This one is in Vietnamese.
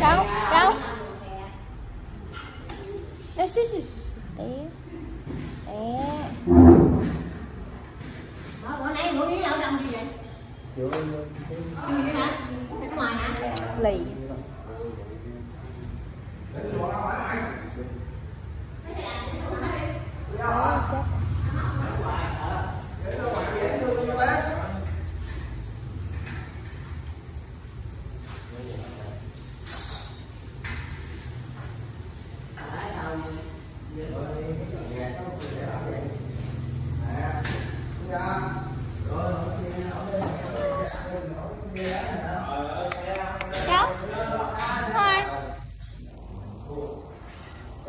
đâu đâu nó xí xí xí té té bữa nay bữa dưới đâu đông gì vậy? Đông gì hả? Ở ngoài hả? lì